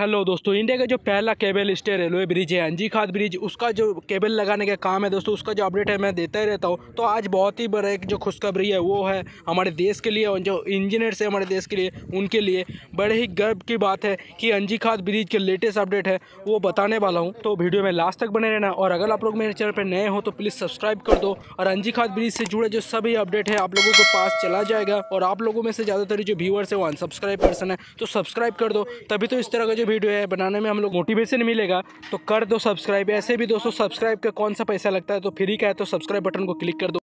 Hello दोस्तों, India का जो पहला केबल स्टे रेलवे ब्रिज है अंजी खाद ब्रिज, उसका जो केबल लगाने का काम है दोस्तों, उसका जो अपडेट है मैं देता ही रहता हूँ। तो आज बहुत ही बड़ा एक जो खुशखबरी है, वो है हमारे देश के लिए और जो इंजीनियर्स है हमारे देश के लिए, उनके लिए बड़े ही गर्व की बात है कि अंजी खाद ब्रिज के लेटेस्ट अपडेट है, वो बताने वाला हूँ। तो वीडियो में लास्ट तक बने रहना और अगर आप लोग मेरे चैनल पर नए हो तो प्लीज़ सब्सक्राइब कर दो और अंजी खाद ब्रिज से जुड़े जो सभी अपडेट है, आप लोगों के पास चला जाएगा और आप लोगों में से ज़्यादातर जो व्यूअर्स है, वो अनसब्सक्राइब पर्सन है तो सब्सक्राइब कर दो। तभी तो इस तरह का जो वीडियो है, बनाने में हम लोग मोटिवेशन मिलेगा तो कर दो सब्सक्राइब ऐसे भी दोस्तों सब्सक्राइब का कौन सा पैसा लगता है तो फ्री का है तो सब्सक्राइब बटन को क्लिक कर दो।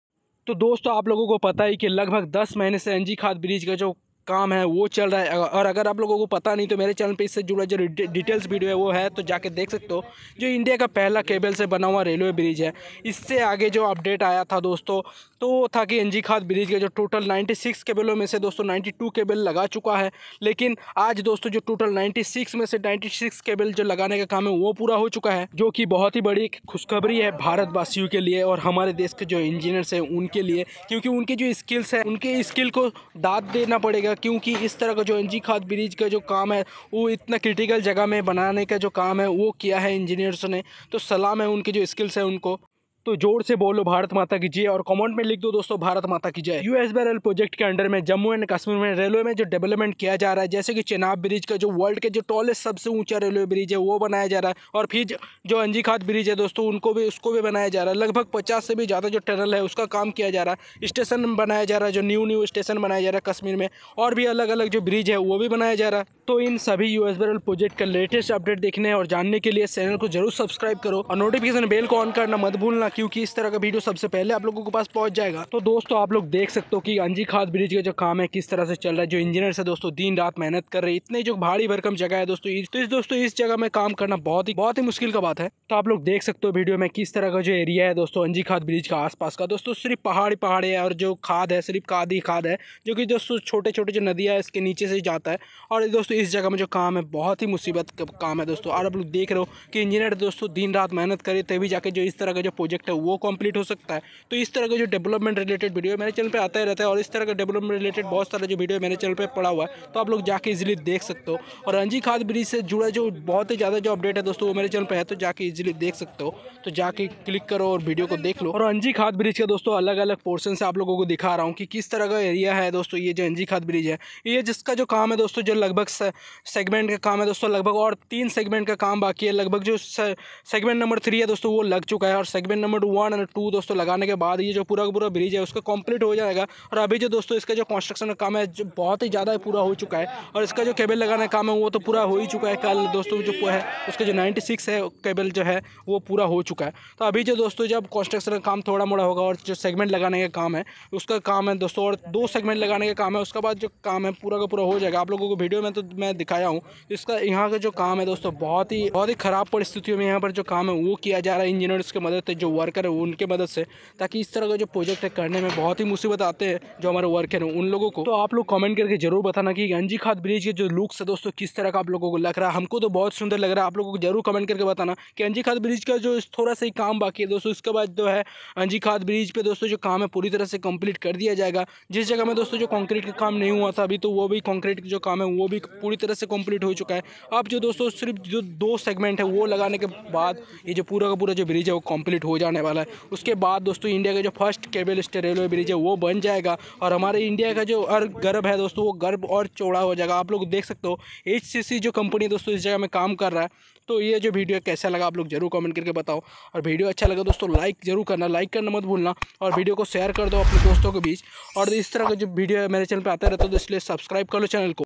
तो दोस्तों, आप लोगों को पता ही कि लगभग दस महीने से एनजी खाद ब्रिज का जो काम है, वो चल रहा है। और अगर आप लोगों को पता नहीं तो मेरे चैनल पे इससे जुड़ा जो डिटेल्स वीडियो है, वो है तो जाके देख सकते हो, जो इंडिया का पहला केबल से बना हुआ रेलवे ब्रिज है। इससे आगे जो अपडेट आया था दोस्तों तो वो था कि एनजी खाद ब्रिज का जो टोटल 96 केबलों में से दोस्तों 92 केबल लगा चुका है। लेकिन आज दोस्तों जो टोटल 96 में से 96 केबल जो लगाने का काम है, वो पूरा हो चुका है, जो कि बहुत ही बड़ी खुशखबरी है भारतवासियों के लिए और हमारे देश के जो इंजीनियर्स हैं, उनके लिए, क्योंकि उनकी जो स्किल्स हैं, उनके स्किल को दाद देना पड़ेगा क्योंकि इस तरह का जो एन खाद ब्रिज का जो काम है, वो इतना क्रिटिकल जगह में बनाने का जो काम है, वो किया है इंजीनियर्स ने। तो सलाम है उनके, जो स्किल्स हैं उनको। तो ज़ोर से बोलो भारत माता की जय और कमेंट में लिख दो दोस्तों, भारत माता की जय। यूएस बैरल प्रोजेक्ट के अंडर में, जम्मू एंड कश्मीर में रेलवे में जो डेवलपमेंट किया जा रहा है, जैसे कि चेनाब ब्रिज का जो वर्ल्ड के जो टॉलेस्ट सबसे ऊँचा रेलवे ब्रिज है, वो बनाया जा रहा है। और फिर जो अंजीखात ब्रिज है दोस्तों, उनको भी, उसको भी बनाया जा रहा है। लगभग पचास से भी ज़्यादा जो टनल है, उसका काम किया जा रहा है। स्टेशन बनाया जा रहा है, जो न्यू न्यू स्टेशन बनाया जा रहा है कश्मीर में। और भी अलग अलग जो ब्रिज है, वो भी बनाया जा रहा है। तो इन सभी यूएस बैरल प्रोजेक्ट का लेटेस्ट अपडेट देखने और जानने के लिए चैनल को ज़रूर सब्सक्राइब करो और नोटिफिकेशन बेल को ऑन करना मत भूलना। क्योंकि इस तरह का वीडियो सबसे पहले आप लोगों के पास पहुँच जाएगा। तो दोस्तों, आप लोग देख सकते हो कि अंजी खाद ब्रिज का जो काम है, किस तरह से चल रहा है, जो इंजीनियर है दोस्तों दिन रात मेहनत कर रहे इतने जो भारी भरकम जगह है दोस्तों तो इस दोस्तों, इस जगह में काम करना बहुत ही बहुत ही मुश्किल का बात है। तो आप लोग देख सकते हो वीडियो में किस तरह का जो एरिया है दोस्तों, अंजी खाद ब्रिज का आसपास का। दोस्तों, सिर्फ़ पहाड़ी पहाड़ी है और जो खाद है, सिर्फ़ खाद ही खाद है, जो कि दोस्तों छोटे छोटे जो नदियाँ है, इसके नीचे से जाता है। और दोस्तों, इस जगह में जो काम है, बहुत ही मुसीबत का काम है दोस्तों। और आप लोग देख रहे हो कि इंजीनियर दोस्तों दिन रात मेहनत करे तभी जाके जो इस तरह का जो प्रोजेक्ट है, वो कंप्लीट हो सकता है। तो इस तरह का जो डेवलपमेंट रिलेटेड वीडियो मेरे चैनल पे आता ही रहता है और इस तरह का डेवलपमेंट रिलेटेड बहुत सारा जो वीडियो मेरे चैनल पे पड़ा हुआ है तो आप लोग जाके इजीली देख सकते हो। और अंजी खाद ब्रिज से जुड़ा जो बहुत ही ज़्यादा जो अपडेट है दोस्तों, वो मेरे चैनल पर है तो जाके इजिली देख सकते हो। तो जाके क्लिक करो और वीडियो को देख लो। और अंजी खाद ब्रिज का दोस्तों अलग अलग पोर्सन से आप लोगों को दिखा रहा हूँ कि किस तरह का एरिया है दोस्तों, ये जो अंजी खाद ब्रिज है। ये जिसका जो काम है दोस्तों, जो लगभग सेगमेंट का काम है दोस्तों, लगभग और तीन सेगमेंट का काम बाकी है, लगभग जो सेगमेंट नंबर थ्री है दोस्तों, वो लग चुका है। और segment number one and two दोस्तों लगाने के बाद ये जो पूरा पूरा ब्रिज है, उसका कंप्लीट हो जाएगा। और अभी जो दोस्तों इसका जो कंस्ट्रक्शन का काम है, जो बहुत ही ज़्यादा पूरा हो चुका है। और इसका जो केबल लगाने का काम है, वो तो पूरा हो ही चुका है। कल दोस्तों जो है, उसका जो नाइन्टी है केबल जो है, वो पूरा हो चुका है। तो अभी जो दोस्तों जब कंस्ट्रक्शन का काम थोड़ा मोड़ा होगा और जो सेगमेंट लगाने का काम है, उसका काम है दोस्तों और दो सेगमेंट लगाने का काम है, उसके बाद जो काम है, पूरा का पूरा हो जाएगा। आप लोगों को वीडियो में तो मैं दिखाया हूँ। इसका यहाँ का जो काम है दोस्तों, बहुत ही बहुत ही ख़राब परिस्थितियों में यहाँ पर जो काम है, वो किया जा रहा है। इंजीनियर्स की मदद से जो वर्कर है उनके मदद से, ताकि इस तरह का जो प्रोजेक्ट है करने में बहुत ही मुसीबत आते हैं जो हमारे वर्कर हैं उन लोगों को। तो आप लोग कमेंट करके ज़रूर बताना कि अंजी खाद ब्रिज के जो लुक्स है दोस्तों, किस तरह का आप लोगों को लग रहा है? हमको तो बहुत सुंदर लग रहा है। आप लोगों को ज़रूर कमेंट करके बताना कि अंजी खाद ब्रिज का जो थोड़ा सा ही काम बाकी है दोस्तों, उसके बाद जो है अंजी खाद ब्रिज पे दोस्तों जो काम है पूरी तरह से कंप्लीट कर दिया जाएगा। जिस जगह में दोस्तों जो कॉन्क्रीट का काम नहीं हुआ था अभी तो वो भी कॉन्क्रीट जो काम है, वो भी पूरी तरह से कंप्लीट हो चुका है। अब जो दोस्तों सिर्फ़ जो दो सेगमेंट है, वो लगाने के बाद ये जो पूरा का पूरा जो ब्रिज है, वो कंप्लीट हो जाने वाला है। उसके बाद दोस्तों इंडिया का जो फ़र्स्ट केबल रेलवे ब्रिज है, वो बन जाएगा। और हमारे इंडिया का जो और गर्भ है दोस्तों, वो गर्भ और चौड़ा हो जाएगा। आप लोग देख सकते हो एच जो कंपनी दोस्तों, इस जगह में काम कर रहा है। तो ये जो वीडियो कैसा लगा, आप लोग ज़रूर कमेंट करके बताओ। और वीडियो अच्छा लगा दोस्तों लाइक ज़रूर करना। लाइक करना मत भूलना। और वीडियो को शेयर कर दो अपने दोस्तों के बीच। और इस तरह का जो वीडियो मेरे चैनल पर आता रहता है तो इसलिए सब्सक्राइब कर लो चैनल को।